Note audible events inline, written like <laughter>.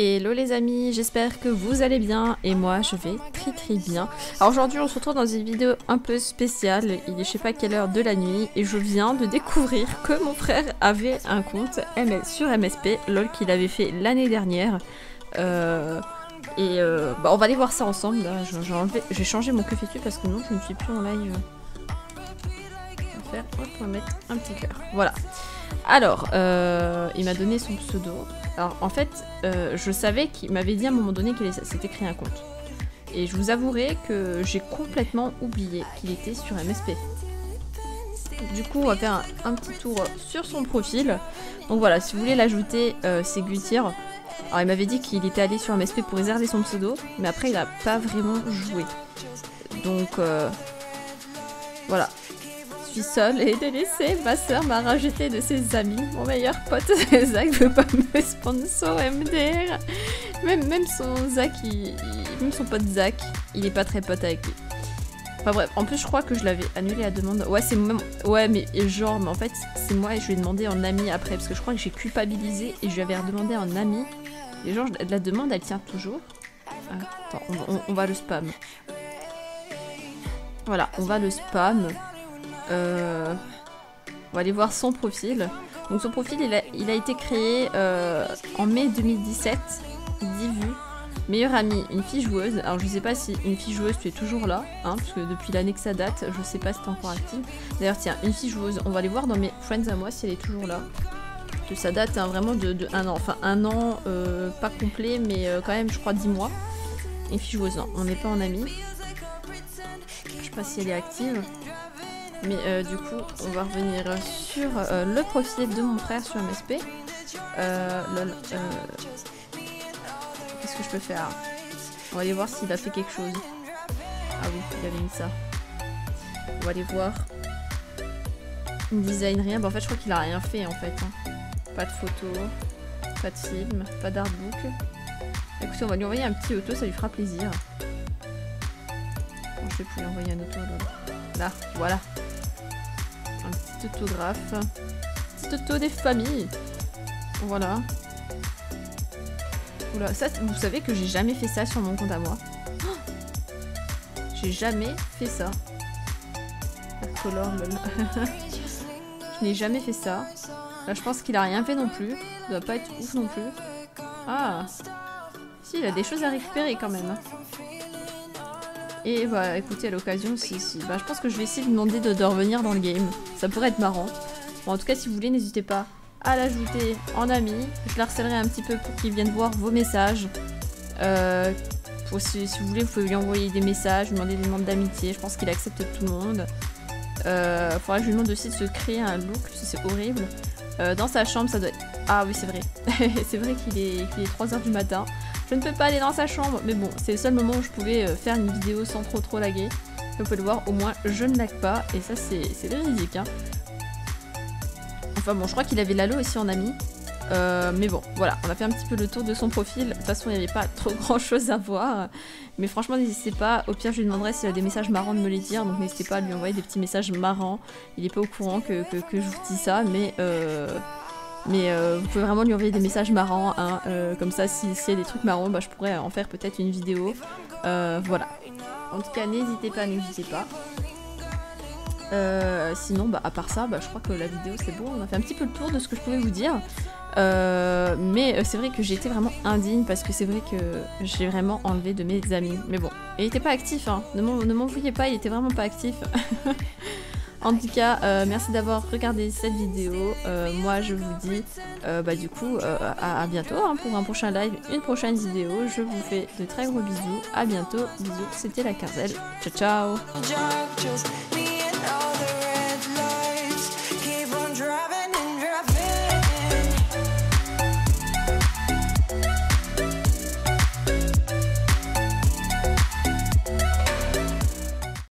Hello les amis, j'espère que vous allez bien et moi je vais très très bien. Alors aujourd'hui on se retrouve dans une vidéo un peu spéciale, il est je sais pas quelle heure de la nuit et je viens de découvrir que mon frère avait un compte sur MSP, lol qu'il avait fait l'année dernière. Euh, et euh, bah, on va aller voir ça ensemble, j'ai changé mon que fais-tu parce que non je ne suis plus en live. On va, faire, on mettre un petit cœur, voilà. Alors, euh, il m'a donné son pseudo. Alors en fait, euh, je savais qu'il m'avait dit à un moment donné qu'il s'était créé un compte. Et je vous avouerai que j'ai complètement oublié qu'il était sur MSP. Du coup, on va faire un, petit tour sur son profil. Donc voilà, si vous voulez l'ajouter, euh, c'est Gutir. Alors il m'avait dit qu'il était allé sur MSP pour réserver son pseudo, mais après il a pas vraiment joué. Donc euh, voilà, suis seule et délaissée. Ma soeur m'a rajouté de ses amis. Mon meilleur pote, <laughs> Zach, veut pas me sponsor MDR. Même, même son Zach, même son pote Zach, il est pas très pote avec lui. Enfin bref, en plus je crois que je l'avais annulé la demande. Ouais, c'est même. Ouais, mais genre, mais en fait, c'est moi et je lui ai demandé en ami après. Parce que je crois que j'ai culpabilisé et je lui avais redemandé en ami. Et genre, la demande elle tient toujours. Attends, on va le spam. Voilà, on va le spam. Euh, on va aller voir son profil. Donc son profil, il a, été créé euh, en mai 2017. 10 vues. Meilleure amie, une fille joueuse. Alors je sais pas si une fille joueuse tu es toujours là, hein, parce que depuis l'année que ça date, je sais pas si t'es encore active. D'ailleurs tiens, une fille joueuse, on va aller voir dans mes friends à moi si elle est toujours là. Que ça date hein, vraiment de, un an. Enfin un an, euh, pas complet, mais quand même je crois 10 mois. Une fille joueuse, non, on n'est pas en ami. Je sais pas si elle est active. Mais euh, du coup, on va revenir sur euh, le profil de mon frère sur MSP. Euh, Qu'est-ce que je peux faire? On va aller voir s'il a fait quelque chose. Ah oui, il avait mis ça. On va aller voir. Il design rien. Bah, en fait, je crois qu'il a rien fait en fait. Hein. Pas de photo, pas de film, pas d'artbook. Écoutez, on va lui envoyer un petit auto, ça lui fera plaisir. je vais plus lui envoyer un auto Là, voilà autographe. Petit auto des familles. Voilà. Vous savez que j'ai jamais fait ça sur mon compte à moi. <gasps> j'ai jamais fait ça. <laughs> je n'ai jamais fait ça. Là, je pense qu'il a rien fait non plus. Ça doit pas être ouf non plus. Ah Si, il a des choses à récupérer quand même. Et bah écoutez, à l'occasion, si, si. Bah, je pense que je vais essayer de demander de, revenir dans le game. Ça pourrait être marrant. Bon, en tout cas, si vous voulez, n'hésitez pas à l'ajouter en ami. Je l'harcèlerai un petit peu pour qu'il vienne voir vos messages. Euh, pour, si, vous voulez, vous pouvez lui envoyer des messages, lui demander des demandes d'amitié. Je pense qu'il accepte tout le monde. Euh, faudra que je lui demande aussi de se créer un look, c'est horrible. Euh, dans sa chambre, ça doit être... Ah oui, c'est vrai. <laughs> c'est vrai qu'il est, est 3h du matin. Je ne peux pas aller dans sa chambre, mais bon, c'est le seul moment où je pouvais euh, faire une vidéo sans trop trop laguer. Vous pouvez le voir, au moins je ne lag pas, et ça c'est véridique. Hein. Enfin bon, je crois qu'il avait Lalo aussi en ami. Euh, mais bon, voilà, on a fait un petit peu le tour de son profil. De toute façon, il n'y avait pas trop <laughs> grand chose à voir. Mais franchement, n'hésitez pas. Au pire, je lui demanderai s'il a des messages marrants de me les dire. Donc n'hésitez pas à lui envoyer des petits messages marrants. Il n'est pas au courant que, que, je vous dis ça. Mais euh, mais euh, vous pouvez vraiment lui envoyer des messages marrants, hein, euh, comme ça s'il y a des trucs marrants, bah, je pourrais en faire peut-être une vidéo. Euh, voilà. En tout cas, n'hésitez pas, n'hésitez pas. sinon, bah, à part ça, bah, je crois que la vidéo c'est bon. On a fait un petit peu le tour de ce que je pouvais vous dire. mais c'est vrai que j'ai été vraiment indigne parce que c'est vrai que j'ai vraiment enlevé de mes amis. Mais bon, il était pas actif, hein. ne m'en vouliez pas, il était vraiment pas actif. <laughs> En tout cas, euh, merci d'avoir regardé cette vidéo. Euh, moi, je vous dis, euh, bah, du coup, à, bientôt hein, pour un prochain live, une prochaine vidéo. Je vous fais de très gros bisous. À bientôt. Bisous, c'était la quinzaine. Ciao, ciao